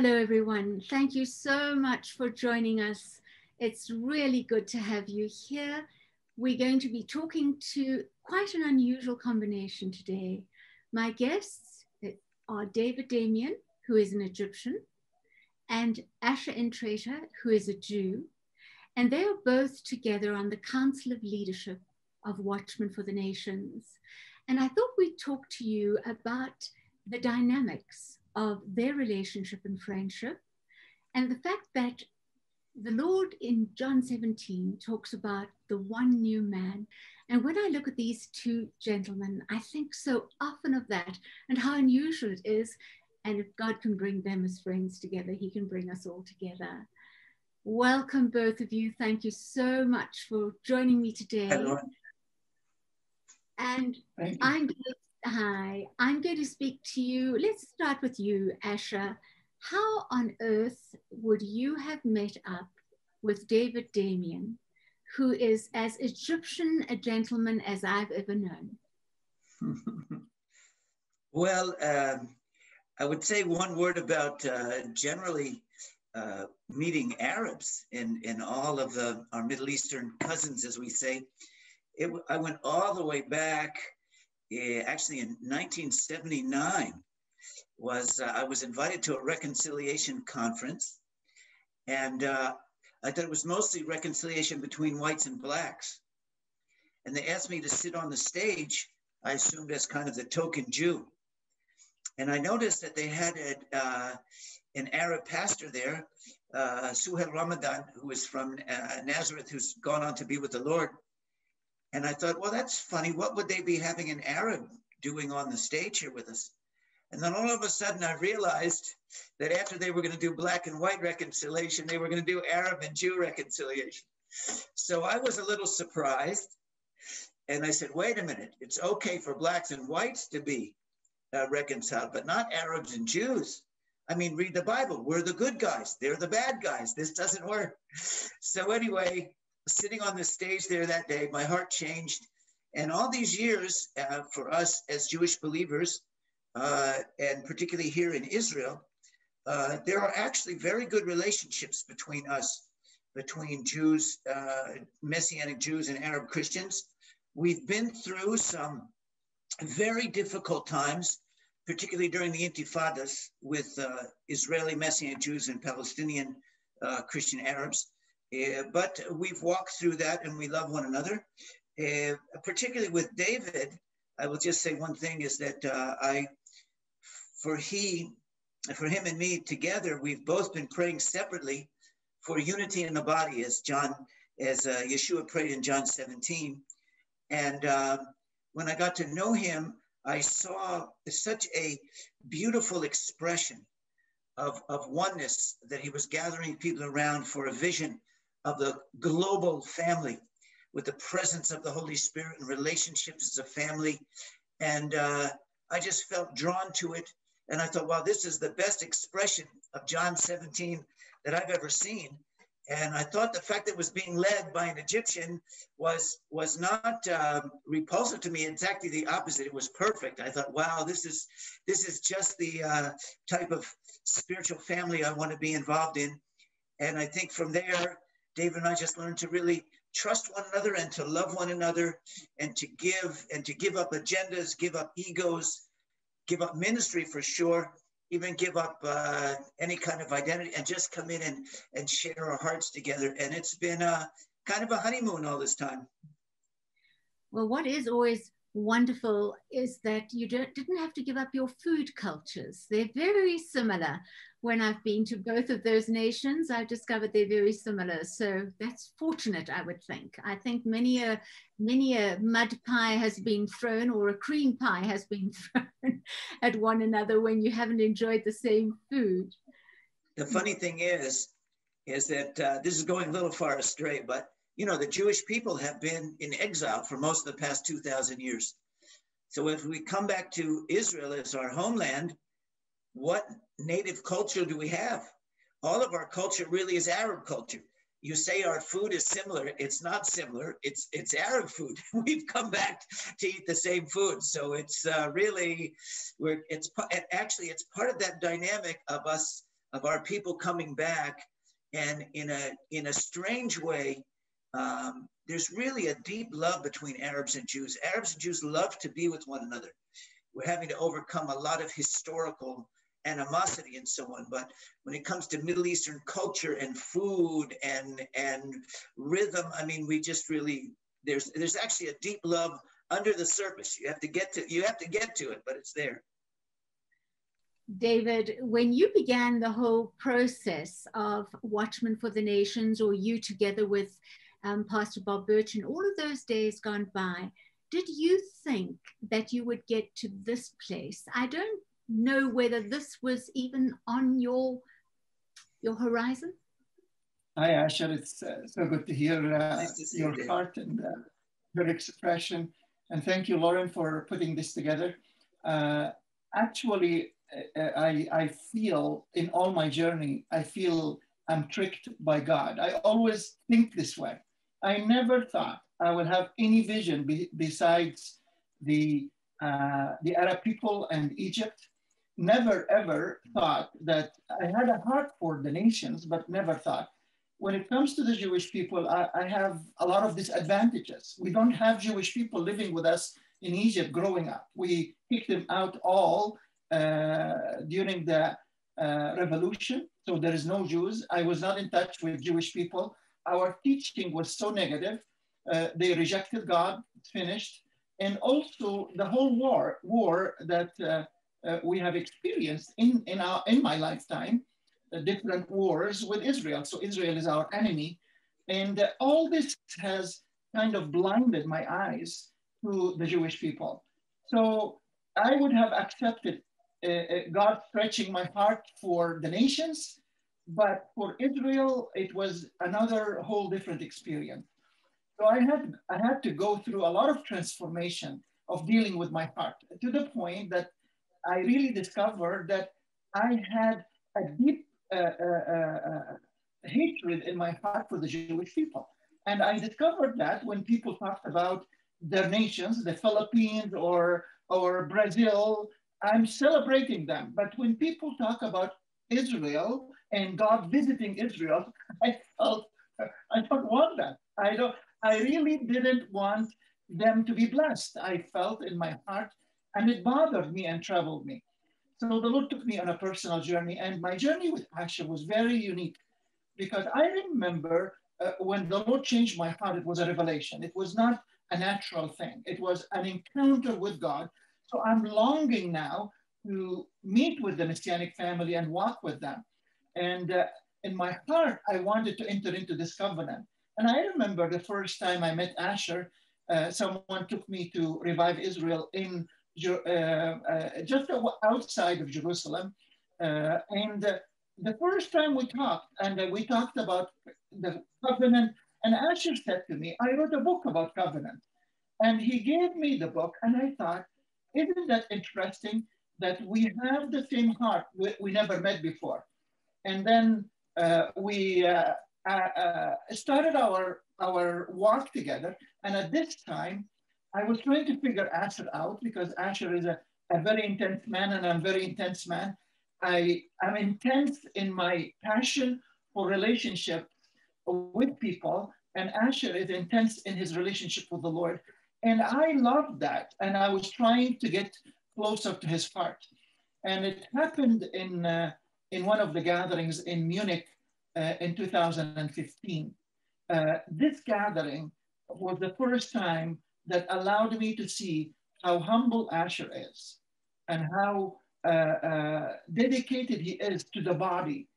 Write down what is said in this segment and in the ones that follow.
Hello, everyone. Thank you so much for joining us. It's really good to have you here. We're going to be talking to quite an unusual combination today. My guests are David Demian, who is an Egyptian, and Asher Intrater, who is a Jew. And they are both together on the Council of Leadership of Watchmen for the Nations. And I thought we'd talk to you about the dynamics of their relationship and friendship and the fact that the Lord in John 17 talks about the one new man. And when I look at these two gentlemen, I think so often of that and how unusual it is. And if God can bring them as friends together, He can bring us all together. Welcome, both of you. Thank you so much for joining me today. Hello. And I'm hi, I'm going to speak to you. Let's start with you, Asher. How on earth would you have met up with David Demian, who is as Egyptian a gentleman as I've ever known? well, um, I would say one word about uh, generally uh, meeting Arabs in, in all of the, our Middle Eastern cousins, as we say. It, I went all the way back, uh, actually in 1979, was uh, I was invited to a reconciliation conference, and uh, I thought it was mostly reconciliation between whites and blacks. And they asked me to sit on the stage, I assumed as kind of the token Jew. And I noticed that they had a, uh, an Arab pastor there, uh, Suhail Ramadan, who is from uh, Nazareth, who's gone on to be with the Lord. And I thought, well, that's funny. What would they be having an Arab doing on the stage here with us? And then all of a sudden, I realized that after they were going to do black and white reconciliation, they were going to do Arab and Jew reconciliation. So I was a little surprised. And I said, wait a minute, it's okay for blacks and whites to be uh, reconciled, but not Arabs and Jews. I mean, read the Bible. We're the good guys. They're the bad guys. This doesn't work. So, anyway, sitting on the stage there that day, my heart changed. And all these years uh, for us as Jewish believers, uh, and particularly here in Israel, uh, there are actually very good relationships between us, between Jews, uh, Messianic Jews, and Arab Christians. We've been through some very difficult times, particularly during the intifadas with uh, Israeli Messianic Jews and Palestinian uh, Christian Arabs. But we've walked through that and we love one another. particularly with David, I will just say one thing is that I for he, for him and me together, we've both been praying separately for unity in the body, as John, as uh, Yeshua prayed in John 17. And uh, when I got to know him, I saw such a beautiful expression of, of oneness that he was gathering people around for a vision of the global family with the presence of the Holy Spirit and relationships as a family. And uh, I just felt drawn to it. And I thought, wow, this is the best expression of John 17 that I've ever seen. And I thought the fact that it was being led by an Egyptian was was not um, repulsive to me. Exactly the opposite. It was perfect. I thought, wow, this is this is just the uh, type of spiritual family I want to be involved in. And I think from there, David and I just learned to really trust one another and to love one another and to give and to give up agendas, give up egos, give up ministry for sure, even give up uh, any kind of identity and just come in and, and share our hearts together. And it's been a, kind of a honeymoon all this time. Well, what is always wonderful is that you didn't have to give up your food cultures. They're very similar when I've been to both of those nations, I've discovered they're very similar. So that's fortunate, I would think. I think many a many a mud pie has been thrown or a cream pie has been thrown at one another when you haven't enjoyed the same food. The funny thing is, is that uh, this is going a little far astray, but you know the Jewish people have been in exile for most of the past two thousand years. So if we come back to Israel as our homeland, what native culture do we have? All of our culture really is Arab culture. You say our food is similar. It's not similar. It's it's Arab food. We've come back to eat the same food. So it's uh, really, we're it's actually it's part of that dynamic of us of our people coming back. And in a, in a strange way, um, there's really a deep love between Arabs and Jews. Arabs and Jews love to be with one another. We're having to overcome a lot of historical animosity and so on. But when it comes to Middle Eastern culture and food and and rhythm, I mean, we just really there's there's actually a deep love under the surface. You have to get to you have to get to it, but it's there. David, when you began the whole process of Watchmen for the Nations, or you together with um, Pastor Bob Birch, and all of those days gone by, did you think that you would get to this place? I don't know whether this was even on your your horizon. Hi, Asher. It's uh, so good to hear uh, nice to your you. heart and uh, your expression. And thank you, Lauren, for putting this together. Uh, actually, uh, uh, I, I feel in all my journey, I feel I'm tricked by God. I always think this way. I never thought I would have any vision be, besides the, uh, the Arab people and Egypt. Never ever thought that I had a heart for the nations, but never thought. When it comes to the Jewish people, I, I have a lot of disadvantages. We don't have Jewish people living with us in Egypt growing up. We kicked them out all uh, during the uh, revolution. So there is no Jews. I was not in touch with Jewish people. Our teaching was so negative. Uh, they rejected God, finished. And also the whole war, war that uh, uh, we have experienced in, in, our, in my lifetime, different wars with Israel. So Israel is our enemy. And all this has kind of blinded my eyes to the Jewish people. So I would have accepted uh, uh, God stretching my heart for the nations, but for Israel, it was another whole different experience. So I had, I had to go through a lot of transformation of dealing with my heart to the point that I really discovered that I had a deep uh, uh, uh, uh hatred in my heart for the Jewish people. And I discovered that when people talked about their nations, the Philippines or, or Brazil I'm celebrating them. But when people talk about Israel and God visiting Israel, I felt I don't want that. I don't. I really didn't want them to be blessed. I felt in my heart, and it bothered me and troubled me. So the Lord took me on a personal journey, and my journey with Asher was very unique because I remember uh, when the Lord changed my heart, it was a revelation. It was not a natural thing. It was an encounter with God so I'm longing now to meet with the Messianic family and walk with them. And uh, in my heart, I wanted to enter into this covenant. And I remember the first time I met Asher, uh, someone took me to revive Israel in uh, uh just outside of Jerusalem. Uh, and uh, the first time we talked, and we talked about the covenant, and Asher said to me, I wrote a book about covenant. And he gave me the book, and I thought, isn't that interesting that we have the same heart we, we never met before? And then uh, we uh, uh, started our, our walk together. And at this time, I was trying to figure Asher out because Asher is a, a very intense man and I'm a very intense man. I am intense in my passion for relationship with people and Asher is intense in his relationship with the Lord. And I loved that. And I was trying to get closer to his heart. And it happened in, uh, in one of the gatherings in Munich uh, in 2015. Uh, this gathering was the first time that allowed me to see how humble Asher is and how uh, uh, dedicated he is to the body.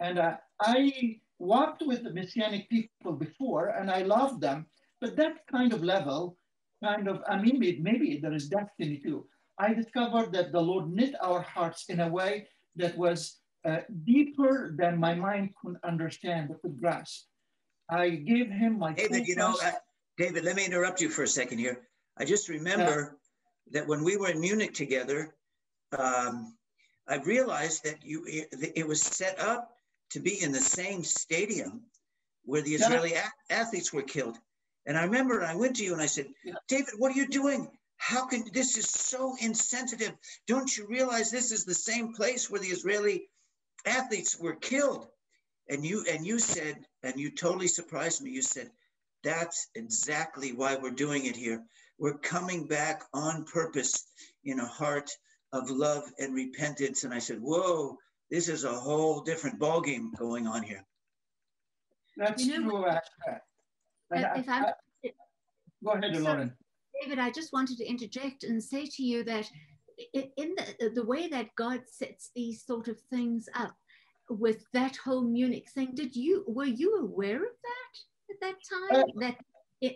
And uh, I walked with the Messianic people before and I loved them, but that kind of level kind of, I mean, maybe there is destiny too. I discovered that the Lord knit our hearts in a way that was uh, deeper than my mind could understand or could grasp. I gave him my David, you know, uh, David, let me interrupt you for a second here. I just remember that when we were in Munich together, um, I realized that you it, it, was set up to be in the same stadium where the Israeli yeah. athletes were killed. And I remember I went to you and I said, David, what are you doing? How can this is so insensitive? Don't you realize this is the same place where the Israeli athletes were killed. And you and you said, and you totally surprised me. You said, that's exactly why we're doing it here. We're coming back on purpose in a heart of love and repentance. And I said, whoa, this is a whole different ballgame going on here. That's you know, true. If I, I, go ahead, Lauren. David, I just wanted to interject and say to you that in the, the way that God sets these sort of things up with that whole Munich thing, did you were you aware of that at that time? Uh, that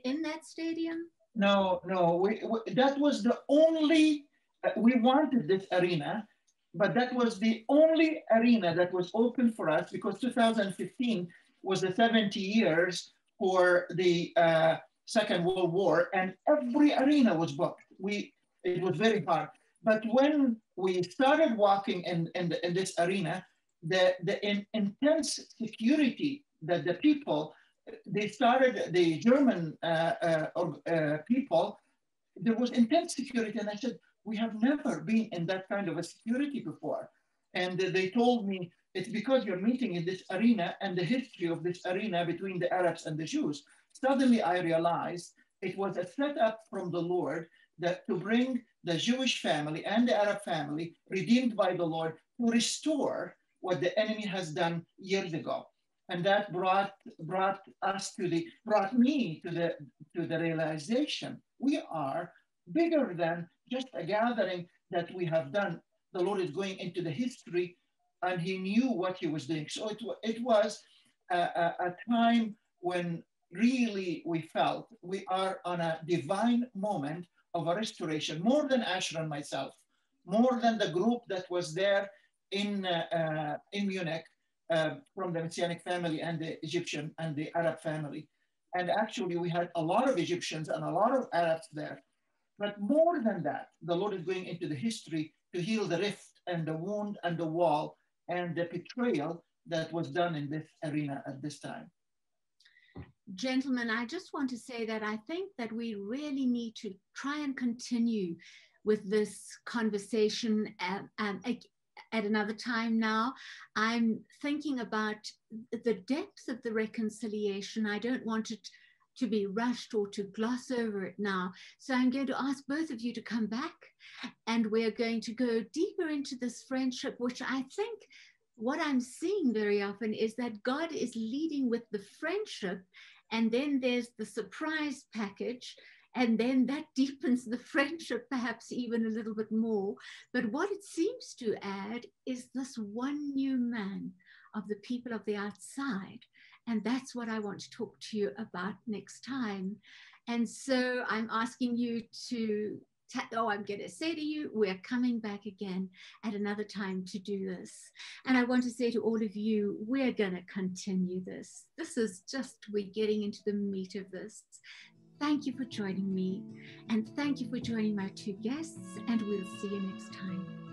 in that stadium? No, no. We, we, that was the only uh, we wanted this arena, but that was the only arena that was open for us because 2015 was the 70 years for the uh, Second World War, and every arena was booked. We it was very hard. But when we started walking in, in, in this arena, the, the in, intense security that the people, they started, the German uh, uh, uh, people, there was intense security. And I said, we have never been in that kind of a security before. And they told me, it's because you're meeting in this arena and the history of this arena between the Arabs and the Jews. Suddenly I realized it was a setup from the Lord that to bring the Jewish family and the Arab family redeemed by the Lord to restore what the enemy has done years ago. And that brought, brought us to the, brought me to the, to the realization we are bigger than just a gathering that we have done. The Lord is going into the history and he knew what he was doing. So it, it was a, a, a time when really we felt we are on a divine moment of a restoration, more than Asher and myself, more than the group that was there in, uh, uh, in Munich uh, from the Messianic family and the Egyptian and the Arab family. And actually we had a lot of Egyptians and a lot of Arabs there. But more than that, the Lord is going into the history to heal the rift and the wound and the wall and the betrayal that was done in this arena at this time gentlemen, I just want to say that I think that we really need to try and continue with this conversation um, um, at another time now. I'm thinking about the depth of the reconciliation. I don't want it to be rushed or to gloss over it now. So I'm going to ask both of you to come back and we're going to go deeper into this friendship, which I think what I'm seeing very often is that God is leading with the friendship and then there's the surprise package. And then that deepens the friendship perhaps even a little bit more. But what it seems to add is this one new man of the people of the outside. And that's what I want to talk to you about next time. And so I'm asking you to oh, I'm going to say to you, we're coming back again at another time to do this. And I want to say to all of you, we're going to continue this. This is just, we're getting into the meat of this. Thank you for joining me. And thank you for joining my two guests. And we'll see you next time.